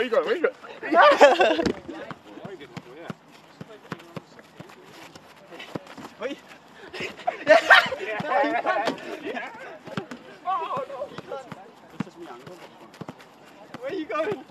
where you going? Where you going? Where you going? oh, no. Where are you going?